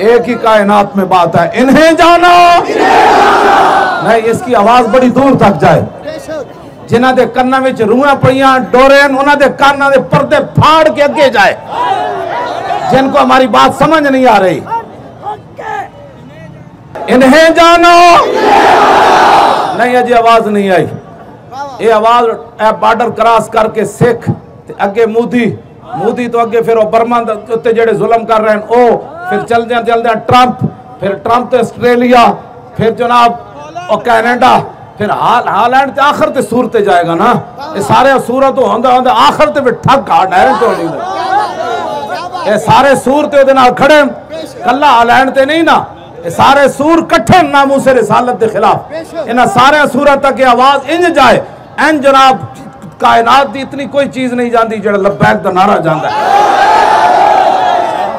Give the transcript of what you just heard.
एक ही कायनात में बात है, इन्हें जानो। नहीं, इसकी आवाज़ बड़ी दूर तक जाए। जिन्हों के कन्ना में रूह पईया डोरे उन्होंने काना के पर्दे फाड़ के अगे जाए। जिनको हमारी बात समझ नहीं आ रही। इन्हें जानो। नहीं, अजी आवाज़ नहीं आई। ये आवाज़ बॉर्डर क्रॉस करके सिख अगे मोदी। मोदी तो अगे फिर बर्मा उत्ते जेड़े जुल्म कर रहे हैं ओ फिर चलदे चलदे ट्रंप, फिर ट्रंप तो आस्ट्रेलिया फिर जनाब कैनेडा, फिर हाल, हालैंड ते आखिर ते सूरत जाएगा ना? ये सारे सूरत होंदे होंदे आखिर ते ठग हार्ड है तो नहीं ये सारे सूर ते ओदे नाल खड़े कल्ला हालैंड ते नहीं ना? ये सारे सूर कट्ठे नामूसे रिसालत के खिलाफ। इन सारे सूरत तक आवाज़ इंज जाए एन जनाब, कायनात की इतनी कोई चीज़ नहीं जाती जो लब्बैक का नारा जाता है।